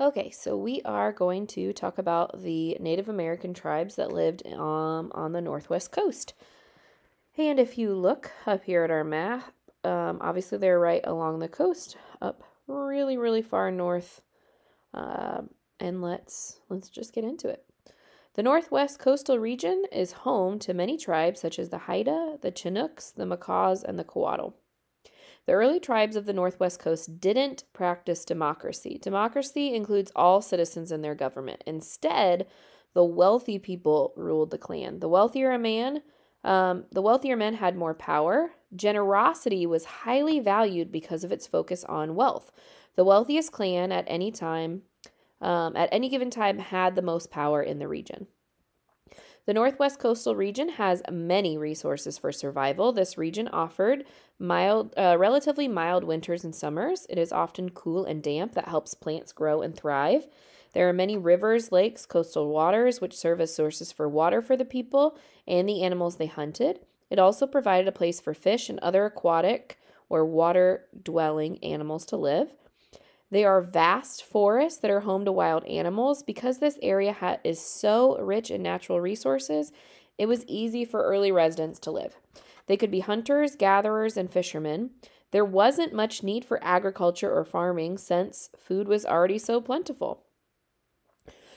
Okay, so we are going to talk about the Native American tribes that lived um, on the northwest coast. And if you look up here at our map, um, obviously they're right along the coast, up really, really far north. Uh, and let's let's just get into it. The Northwest Coastal Region is home to many tribes such as the Haida, the Chinooks, the Makahs, and the Coatl. The early tribes of the Northwest Coast didn't practice democracy. Democracy includes all citizens in their government. Instead, the wealthy people ruled the clan. The wealthier a man, um, the wealthier men had more power. Generosity was highly valued because of its focus on wealth. The wealthiest clan at any time, um, at any given time, had the most power in the region. The Northwest Coastal Region has many resources for survival. This region offered mild, uh, relatively mild winters and summers. It is often cool and damp that helps plants grow and thrive. There are many rivers, lakes, coastal waters, which serve as sources for water for the people and the animals they hunted. It also provided a place for fish and other aquatic or water dwelling animals to live. They are vast forests that are home to wild animals. Because this area ha- is so rich in natural resources, it was easy for early residents to live. They could be hunters, gatherers, and fishermen. There wasn't much need for agriculture or farming since food was already so plentiful.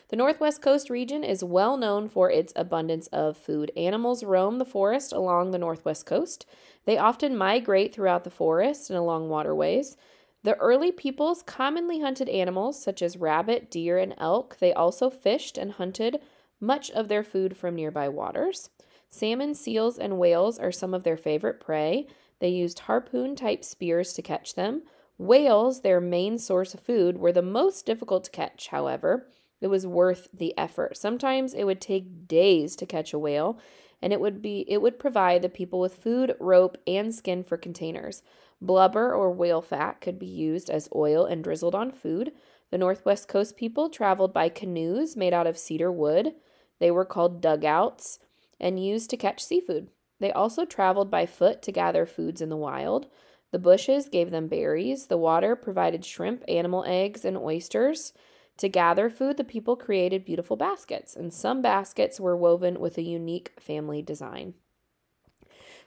The Northwest Coast region is well known for its abundance of food. Animals roam the forest along the Northwest Coast. They often migrate throughout the forest and along waterways. The early peoples commonly hunted animals such as rabbit, deer, and elk. They also fished and hunted much of their food from nearby waters. Salmon, seals, and whales are some of their favorite prey. They used harpoon type spears to catch them. Whales, their main source of food, were the most difficult to catch, however. It was worth the effort. Sometimes it would take days to catch a whale, and it would be it would provide the people with food, rope, and skin for containers. Blubber or whale fat could be used as oil and drizzled on food. The Northwest Coast people traveled by canoes made out of cedar wood. They were called dugouts and used to catch seafood. They also traveled by foot to gather foods in the wild. The bushes gave them berries. The water provided shrimp, animal eggs, and oysters. To gather food, the people created beautiful baskets, and some baskets were woven with a unique family design.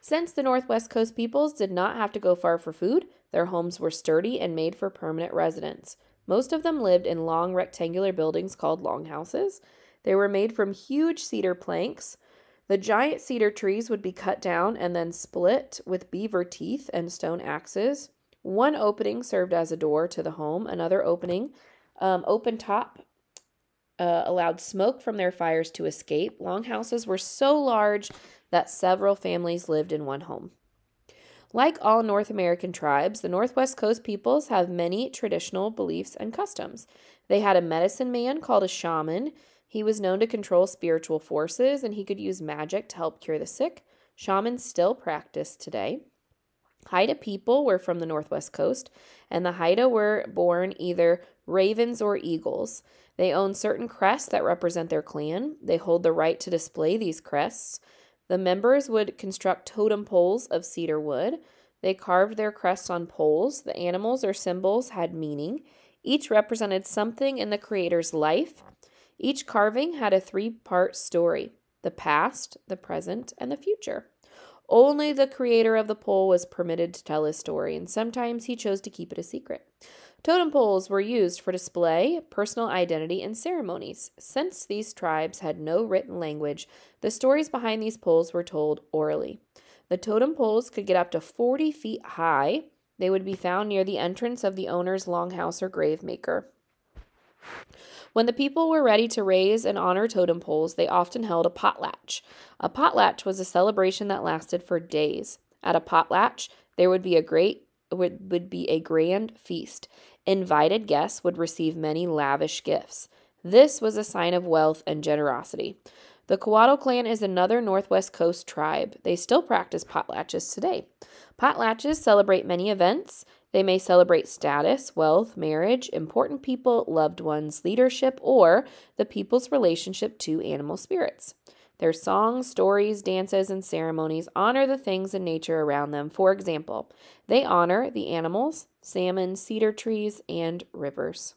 Since the Northwest Coast peoples did not have to go far for food, their homes were sturdy and made for permanent residence. Most of them lived in long rectangular buildings called longhouses. They were made from huge cedar planks. The giant cedar trees would be cut down and then split with beaver teeth and stone axes. One opening served as a door to the home, another opening, um, open top, uh, allowed smoke from their fires to escape. Longhouses were so large that several families lived in one home. Like all North American tribes, the Northwest Coast peoples have many traditional beliefs and customs. They had a medicine man called a shaman. He was known to control spiritual forces and he could use magic to help cure the sick. Shamans still practice today. Haida people were from the Northwest Coast, and the Haida were born either ravens or eagles. They own certain crests that represent their clan. They hold the right to display these crests. The members would construct totem poles of cedar wood. They carved their crests on poles. The animals or symbols had meaning. Each represented something in the Creator's life. Each carving had a three part story the past, the present, and the future. Only the creator of the pole was permitted to tell his story, and sometimes he chose to keep it a secret. Totem poles were used for display, personal identity, and ceremonies. Since these tribes had no written language, the stories behind these poles were told orally. The totem poles could get up to 40 feet high. They would be found near the entrance of the owner's longhouse or grave maker. When the people were ready to raise and honor totem poles, they often held a potlatch. A potlatch was a celebration that lasted for days. At a potlatch, there would be a great would, would be a grand feast. Invited guests would receive many lavish gifts. This was a sign of wealth and generosity. The Coatl clan is another Northwest Coast tribe. They still practice potlatches today. Potlatches celebrate many events. They may celebrate status, wealth, marriage, important people, loved ones, leadership, or the people's relationship to animal spirits. Their songs, stories, dances, and ceremonies honor the things in nature around them. For example, they honor the animals, salmon, cedar trees, and rivers.